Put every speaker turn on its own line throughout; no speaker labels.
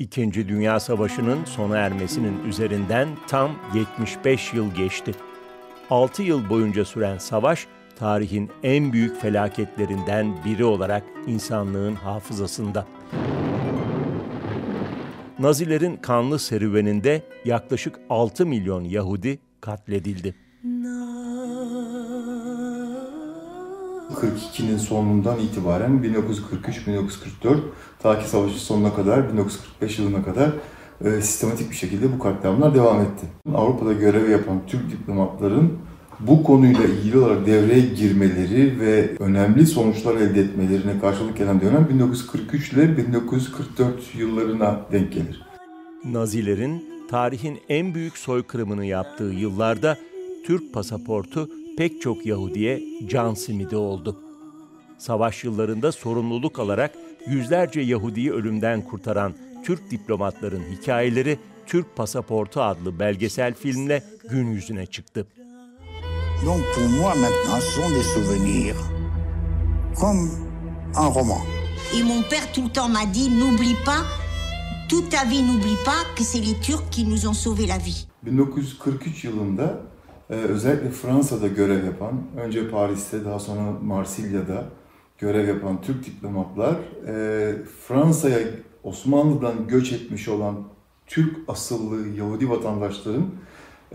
İkinci Dünya Savaşı'nın sona ermesinin üzerinden tam 75 yıl geçti. 6 yıl boyunca süren savaş, tarihin en büyük felaketlerinden biri olarak insanlığın hafızasında. Nazilerin kanlı serüveninde yaklaşık 6 milyon Yahudi katledildi.
42'nin sonundan itibaren 1943-1944 ta ki savaşın sonuna kadar 1945 yılına kadar e, sistematik bir şekilde bu katliamlar devam etti. Avrupa'da görev yapan Türk diplomatların bu konuyla ilgili olarak devreye girmeleri ve önemli sonuçlar elde etmelerine karşılık gelen dönem 1943 ile 1944 yıllarına denk gelir.
Nazilerin tarihin en büyük soykırımını yaptığı yıllarda Türk pasaportu pek çok Yahudiye can simidi oldu. Savaş yıllarında sorumluluk alarak yüzlerce Yahudiyi ölümden kurtaran Türk diplomatların hikayeleri Türk Pasaportu adlı belgesel filmle gün yüzüne çıktı. Donc pour moi maintenant ce sont des souvenirs
comme un roman. Et mon père tout le temps m'a dit n'oublie pas toute ta vie n'oublie pas que c'est les Turcs qui nous ont sauvé la vie.
1943 yılında özellikle Fransa'da görev yapan, önce Paris'te daha sonra Marsilya'da görev yapan Türk diplomatlar e, Fransa'ya Osmanlı'dan göç etmiş olan Türk asıllı Yahudi vatandaşların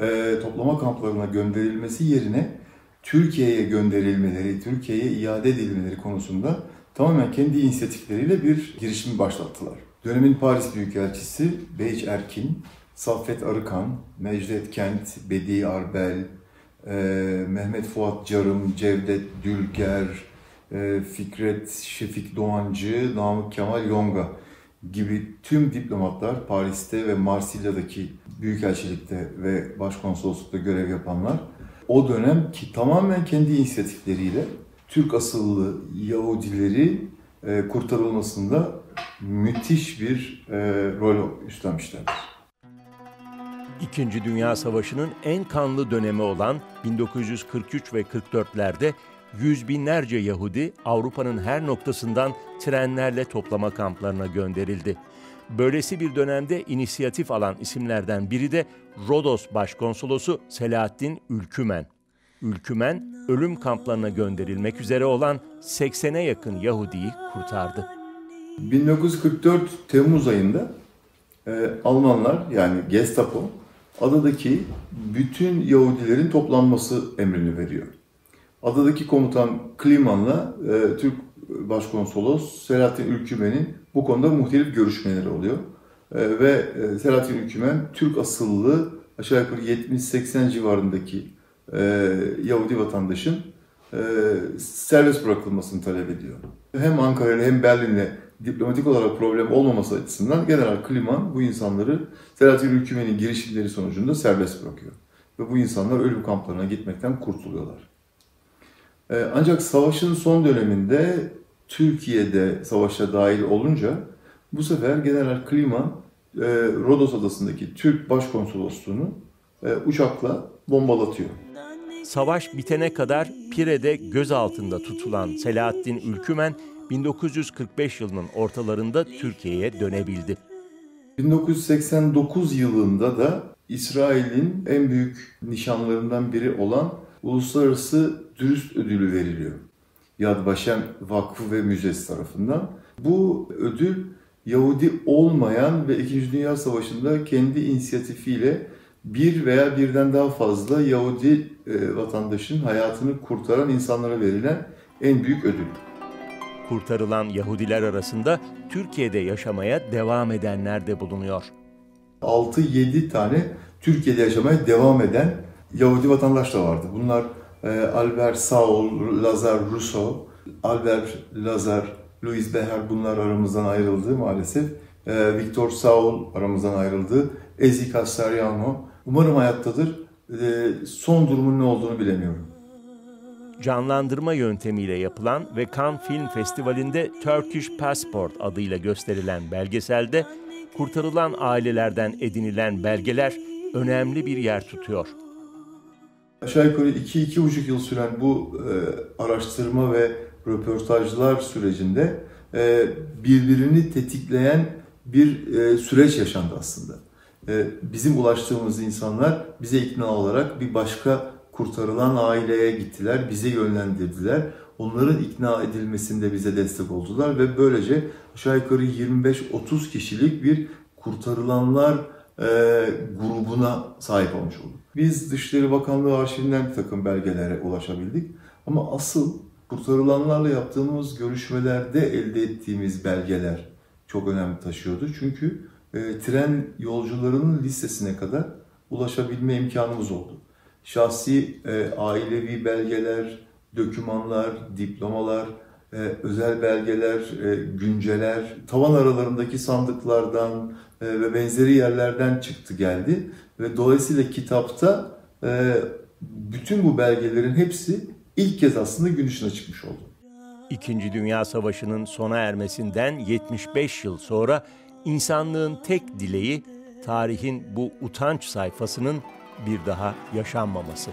e, toplama kamplarına gönderilmesi yerine Türkiye'ye gönderilmeleri, Türkiye'ye iade edilmeleri konusunda tamamen kendi inisiyatifleriyle bir girişim başlattılar. Dönemin Paris Büyükelçisi Beyç Erkin, Saffet Arıkan, Necdet Kent, Bedi Arbel, e, Mehmet Fuat Carım, Cevdet Dülger, e, Fikret Şefik Doğancı, Namık Kemal Yonga gibi tüm diplomatlar Paris'te ve Marsilya'daki büyükelçilikte ve başkonsoloslukta görev yapanlar o dönem ki tamamen kendi inisiyatifleriyle Türk asıllı Yahudileri e, kurtarılmasında müthiş bir rol üstlenmişlerdir.
İkinci Dünya Savaşı'nın en kanlı dönemi olan 1943 ve 44'lerde yüz binlerce Yahudi Avrupa'nın her noktasından trenlerle toplama kamplarına gönderildi. Böylesi bir dönemde inisiyatif alan isimlerden biri de Rodos Başkonsolosu Selahattin Ülkümen. Ülkümen, ölüm kamplarına gönderilmek üzere olan 80'e yakın Yahudi'yi kurtardı.
1944 Temmuz ayında e, Almanlar yani Gestapo adadaki bütün Yahudilerin toplanması emrini veriyor. Adadaki komutan Kliman'la e, Türk Başkonsolos Selahattin Ülkümen'in bu konuda muhtelif görüşmeleri oluyor. E, ve e, Selahattin Ülkümen Türk asıllı aşağı yukarı 70-80 civarındaki e, Yahudi vatandaşın e, serbest bırakılmasını talep ediyor. Hem Ankara hem Berlin'le diplomatik olarak problem olmaması açısından General Kliman bu insanları Selahattin Ülkümen'in girişimleri sonucunda serbest bırakıyor. Ve bu insanlar ölüm kamplarına gitmekten kurtuluyorlar. Ee, ancak savaşın son döneminde Türkiye'de savaşa dahil olunca bu sefer General Kliman e, Rodos adasındaki Türk Başkonsolosluğunu e, uçakla bombalatıyor.
Savaş bitene kadar Pire'de gözaltında tutulan Selahattin Ülkümen 1945 yılının ortalarında Türkiye'ye dönebildi.
1989 yılında da İsrail'in en büyük nişanlarından biri olan Uluslararası Dürüst Ödülü veriliyor. Yad Vashem Vakfı ve Müzesi tarafından. Bu ödül Yahudi olmayan ve İkinci Dünya Savaşı'nda kendi inisiyatifiyle bir veya birden daha fazla Yahudi e, vatandaşın hayatını kurtaran insanlara verilen en büyük ödül.
Kurtarılan Yahudiler arasında Türkiye'de yaşamaya devam edenler de bulunuyor.
6-7 tane Türkiye'de yaşamaya devam eden Yahudi vatandaş da vardı. Bunlar e, Albert Saul, Lazar Rousseau, Albert Lazar, Louis Beher bunlar aramızdan ayrıldı maalesef. E, Victor Saul aramızdan ayrıldı. Ezi Cassariano. Umarım hayattadır. E, son durumun ne olduğunu bilemiyorum.
Canlandırma yöntemiyle yapılan ve Cannes Film Festivali'nde Turkish Passport adıyla gösterilen belgeselde kurtarılan ailelerden edinilen belgeler önemli bir yer tutuyor
aşağı yukarı 2-2,5 yıl süren bu e, araştırma ve röportajlar sürecinde e, birbirini tetikleyen bir e, süreç yaşandı aslında. E, bizim ulaştığımız insanlar bize ikna olarak bir başka kurtarılan aileye gittiler, bize yönlendirdiler. Onların ikna edilmesinde bize destek oldular ve böylece aşağı yukarı 25-30 kişilik bir kurtarılanlar e, grubuna sahip olmuş olduk. Biz Dışişleri Bakanlığı arşivinden bir takım belgelere ulaşabildik. Ama asıl kurtarılanlarla yaptığımız görüşmelerde elde ettiğimiz belgeler çok önem taşıyordu. Çünkü e, tren yolcularının listesine kadar ulaşabilme imkanımız oldu. Şahsi e, ailevi belgeler, dokümanlar, diplomalar, e, özel belgeler, e, günceler, tavan aralarındaki sandıklardan e, ve benzeri yerlerden çıktı geldi. Ve dolayısıyla kitapta e, bütün bu belgelerin hepsi ilk kez aslında gün ışığına çıkmış oldu.
İkinci Dünya Savaşı'nın sona ermesinden 75 yıl sonra insanlığın tek dileği tarihin bu utanç sayfasının bir daha yaşanmaması.